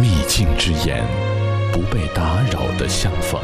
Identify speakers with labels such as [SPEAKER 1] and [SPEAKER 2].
[SPEAKER 1] 秘境之眼不被打扰的相逢。